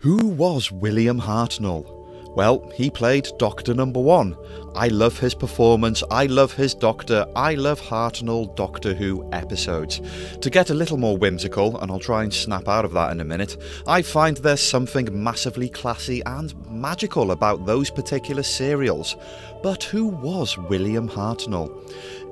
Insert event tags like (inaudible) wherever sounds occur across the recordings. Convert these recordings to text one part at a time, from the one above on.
Who was William Hartnell? Well, he played Doctor Number One. I love his performance, I love his Doctor, I love Hartnell Doctor Who episodes. To get a little more whimsical, and I'll try and snap out of that in a minute, I find there's something massively classy and magical about those particular serials. But who was William Hartnell?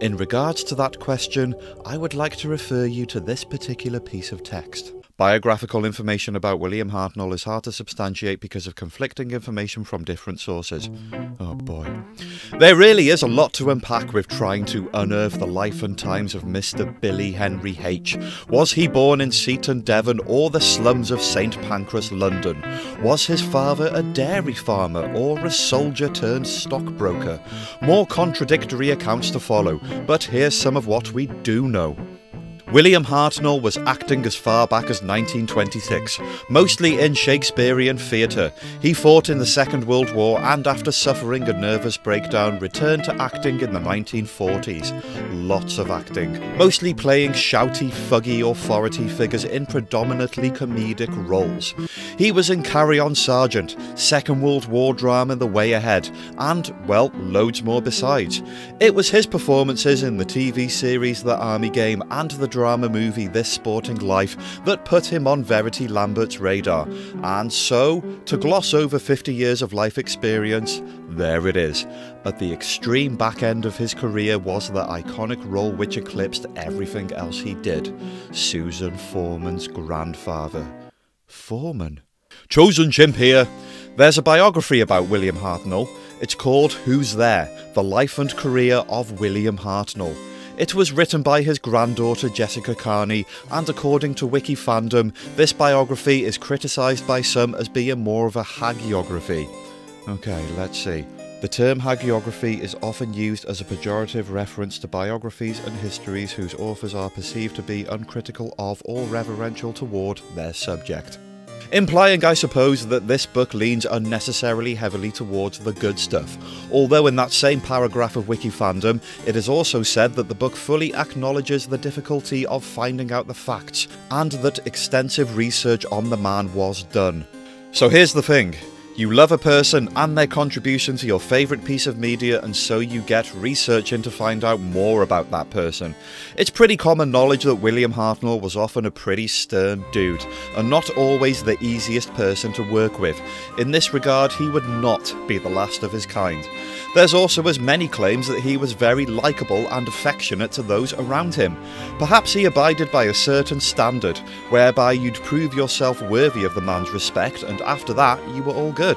In regards to that question, I would like to refer you to this particular piece of text. Biographical information about William Hartnell is hard to substantiate because of conflicting information from different sources. Oh boy. There really is a lot to unpack with trying to unearth the life and times of Mr. Billy Henry H. Was he born in Seaton, Devon, or the slums of St. Pancras, London? Was his father a dairy farmer or a soldier turned stockbroker? More contradictory accounts to follow, but here's some of what we do know. William Hartnell was acting as far back as 1926, mostly in Shakespearean theatre. He fought in the Second World War and, after suffering a nervous breakdown, returned to acting in the 1940s. Lots of acting, mostly playing shouty, fuggy authority figures in predominantly comedic roles. He was in Carry On Sergeant, Second World War drama The Way Ahead, and, well, loads more besides. It was his performances in the TV series The Army Game and the drama movie This Sporting Life that put him on Verity Lambert's radar. And so, to gloss over 50 years of life experience, there it is. At the extreme back end of his career was the iconic role which eclipsed everything else he did Susan Foreman's grandfather. Foreman? Chosen chimp here. There's a biography about William Hartnell. It's called Who's There? The Life and Career of William Hartnell. It was written by his granddaughter Jessica Carney, and according to Wiki Fandom, this biography is criticised by some as being more of a hagiography. Okay, let's see. The term hagiography is often used as a pejorative reference to biographies and histories whose authors are perceived to be uncritical of or reverential toward their subject implying, I suppose, that this book leans unnecessarily heavily towards the good stuff. Although, in that same paragraph of Wiki Fandom, it is also said that the book fully acknowledges the difficulty of finding out the facts and that extensive research on the man was done. So here's the thing you love a person and their contribution to your favourite piece of media, and so you get researching to find out more about that person. It's pretty common knowledge that William Hartnell was often a pretty stern dude, and not always the easiest person to work with. In this regard, he would not be the last of his kind. There's also as many claims that he was very likeable and affectionate to those around him. Perhaps he abided by a certain standard, whereby you'd prove yourself worthy of the man's respect, and after that, you were all good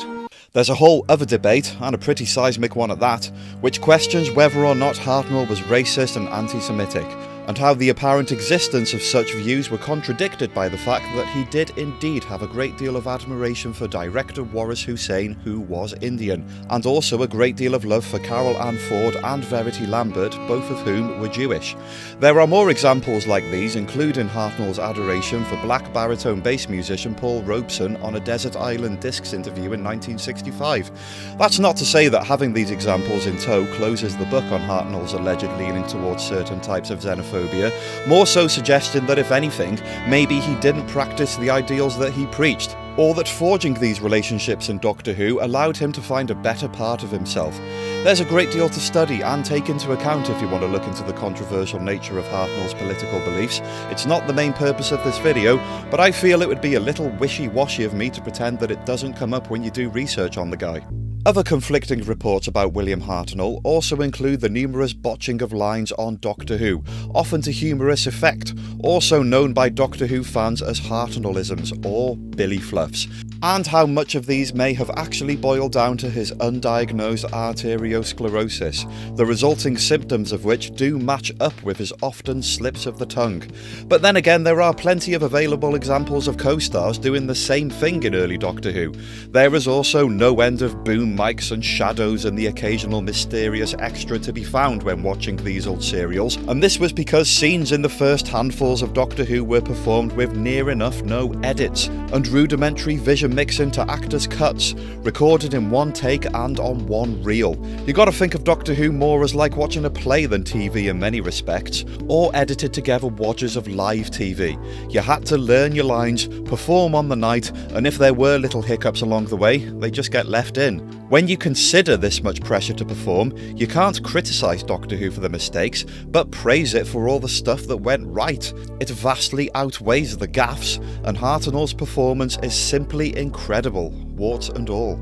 There's a whole other debate, and a pretty seismic one at that, which questions whether or not Hartnell was racist and anti Semitic and how the apparent existence of such views were contradicted by the fact that he did indeed have a great deal of admiration for director Waris Hussein, who was Indian, and also a great deal of love for Carole Ann Ford and Verity Lambert, both of whom were Jewish. There are more examples like these, including Hartnell's adoration for black baritone bass musician Paul Robeson on a Desert Island Discs interview in 1965. That's not to say that having these examples in tow closes the book on Hartnell's alleged leaning towards certain types of xenophobia xenophobia, more so suggesting that if anything, maybe he didn't practice the ideals that he preached, or that forging these relationships in Doctor Who allowed him to find a better part of himself. There's a great deal to study and take into account if you want to look into the controversial nature of Hartnell's political beliefs. It's not the main purpose of this video, but I feel it would be a little wishy-washy of me to pretend that it doesn't come up when you do research on the guy. Other conflicting reports about William Hartnell also include the numerous botching of lines on Doctor Who, often to humorous effect, also known by Doctor Who fans as Hartnellisms or Billy Fluffs, and how much of these may have actually boiled down to his undiagnosed arteriosclerosis, the resulting symptoms of which do match up with his often slips of the tongue. But then again, there are plenty of available examples of co-stars doing the same thing in early Doctor Who. There is also no end of boom mics and shadows and the occasional mysterious extra to be found when watching these old serials, and this was because scenes in the first handfuls of Doctor Who were performed with near enough no edits and rudimentary vision mix into actors' cuts, recorded in one take and on one reel. You gotta think of Doctor Who more as like watching a play than TV in many respects, or edited together watches of live TV. You had to learn your lines, perform on the night, and if there were little hiccups along the way, they just get left in. When you consider this much pressure to perform, you can't criticise Doctor Who for the mistakes, but praise it for all the stuff that went right. It vastly outweighs the gaffes, and Hartnell's performance is simply incredible, warts and all.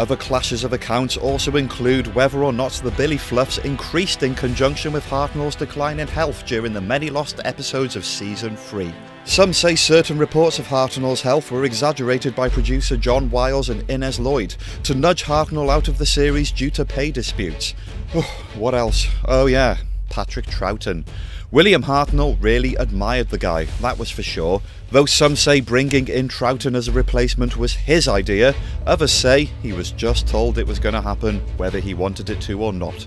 Other clashes of accounts also include whether or not the Billy Fluffs increased in conjunction with Hartnell's decline in health during the many lost episodes of Season 3. Some say certain reports of Hartnell's health were exaggerated by producer John Wiles and Innes Lloyd to nudge Hartnell out of the series due to pay disputes. Oh, what else? Oh yeah, Patrick Troughton. William Hartnell really admired the guy, that was for sure, though some say bringing in Troughton as a replacement was his idea, others say he was just told it was going to happen whether he wanted it to or not.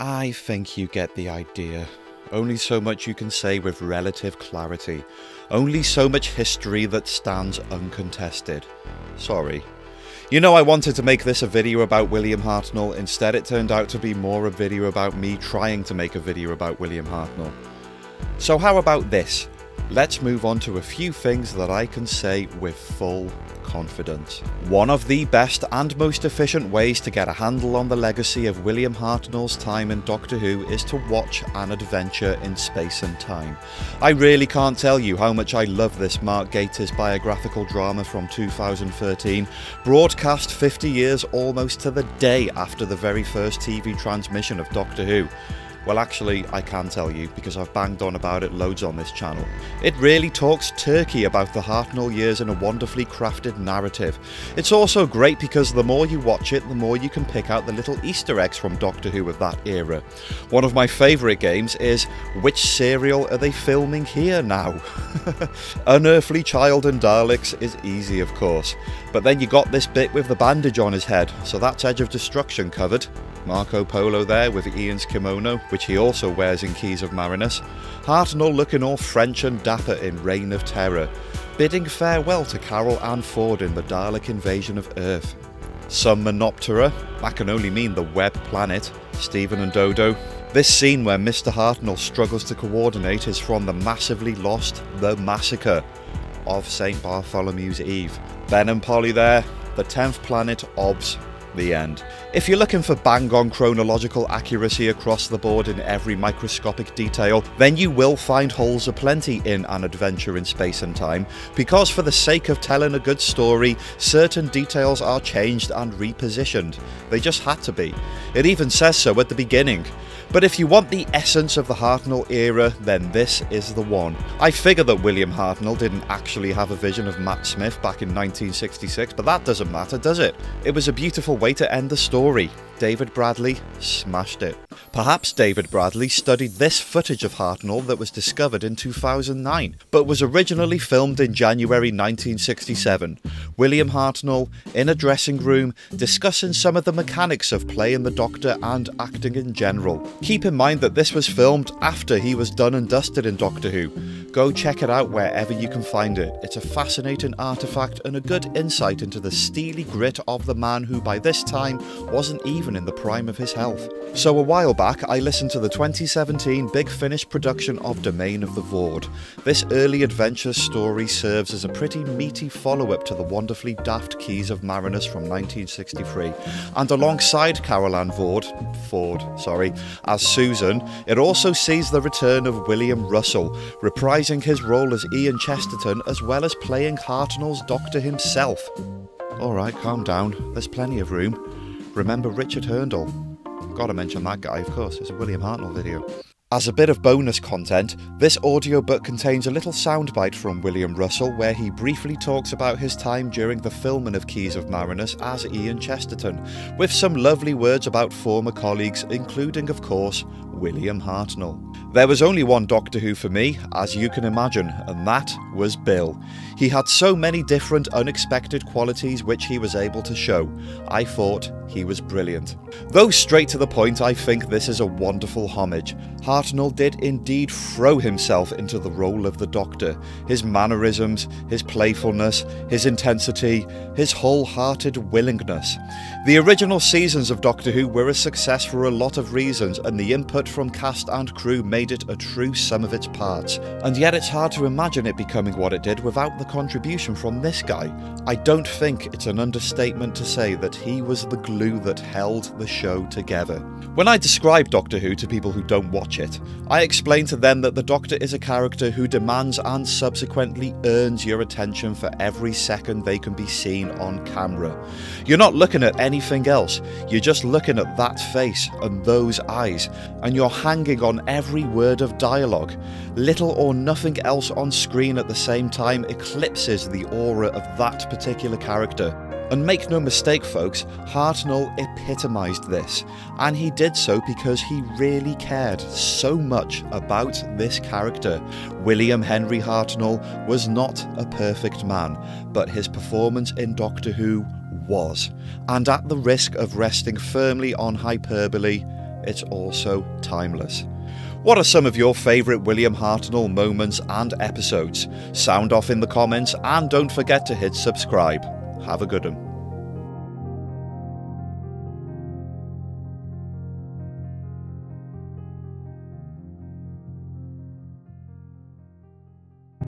I think you get the idea. Only so much you can say with relative clarity. Only so much history that stands uncontested. Sorry. You know I wanted to make this a video about William Hartnell, instead it turned out to be more a video about me trying to make a video about William Hartnell. So how about this? Let's move on to a few things that I can say with full confidence. One of the best and most efficient ways to get a handle on the legacy of William Hartnell's time in Doctor Who is to watch An Adventure in Space and Time. I really can't tell you how much I love this Mark Gatiss biographical drama from 2013, broadcast 50 years almost to the day after the very first TV transmission of Doctor Who. Well, actually, I can tell you because I've banged on about it loads on this channel. It really talks turkey about the Hartnell years in a wonderfully crafted narrative. It's also great because the more you watch it, the more you can pick out the little Easter eggs from Doctor Who of that era. One of my favourite games is which serial are they filming here now? (laughs) Unearthly Child and Daleks is easy, of course. But then you got this bit with the bandage on his head, so that's Edge of Destruction covered. Marco Polo there with Ian's kimono, which he also wears in Keys of Marinus. Hartnell looking all French and dapper in Reign of Terror, bidding farewell to Carole Ann Ford in the Dalek invasion of Earth. Some Menoptra, that can only mean the web planet, Stephen and Dodo. This scene where Mr. Hartnell struggles to coordinate is from the massively lost The Massacre of St. Bartholomew's Eve. Ben and Polly there, the 10th planet, OBS, the end. If you're looking for bang on chronological accuracy across the board in every microscopic detail, then you will find holes aplenty in An Adventure in Space and Time, because for the sake of telling a good story, certain details are changed and repositioned. They just had to be. It even says so at the beginning. But if you want the essence of the Hartnell era, then this is the one. I figure that William Hartnell didn't actually have a vision of Matt Smith back in 1966, but that doesn't matter, does it? It was a beautiful way to end the story. David Bradley smashed it. Perhaps David Bradley studied this footage of Hartnell that was discovered in 2009, but was originally filmed in January 1967. William Hartnell in a dressing room discussing some of the mechanics of playing the Doctor and acting in general. Keep in mind that this was filmed after he was done and dusted in Doctor Who. Go check it out wherever you can find it. It's a fascinating artifact and a good insight into the steely grit of the man who by this time wasn't even in the prime of his health. So a while back I listened to the 2017 Big Finish production of Domain of the Voord. This early adventure story serves as a pretty meaty follow-up to the wonderfully daft Keys of Marinus from 1963, and alongside Carole Ann Ford, Ford, sorry, as Susan, it also sees the return of William Russell, reprising his role as Ian Chesterton as well as playing Hartnell's Doctor himself. Alright, calm down, there's plenty of room. Remember Richard Hurndall. Gotta mention that guy, of course, it's a William Hartnell video. As a bit of bonus content, this audiobook contains a little soundbite from William Russell where he briefly talks about his time during the filming of Keys of Marinus as Ian Chesterton, with some lovely words about former colleagues, including, of course, William Hartnell. There was only one Doctor Who for me, as you can imagine, and that was Bill. He had so many different unexpected qualities which he was able to show. I thought he was brilliant. Though straight to the point, I think this is a wonderful homage. Hartnell did indeed throw himself into the role of the Doctor. His mannerisms, his playfulness, his intensity, his wholehearted willingness. The original seasons of Doctor Who were a success for a lot of reasons, and the input from cast and crew made it a true sum of its parts. And yet it's hard to imagine it becoming what it did without the contribution from this guy. I don't think it's an understatement to say that he was the glue that held the show together. When I describe Doctor Who to people who don't watch it, I explain to them that the Doctor is a character who demands and subsequently earns your attention for every second they can be seen on camera. You're not looking at anything else, you're just looking at that face and those eyes, and you're hanging on every word of dialogue. Little or nothing else on screen at the same time eclipses the aura of that particular character. And make no mistake, folks, Hartnell epitomised this, and he did so because he really cared so much about this character. William Henry Hartnell was not a perfect man, but his performance in Doctor Who was. And at the risk of resting firmly on hyperbole, it's also timeless. What are some of your favourite William Hartnell moments and episodes? Sound off in the comments and don't forget to hit subscribe. Have a good one.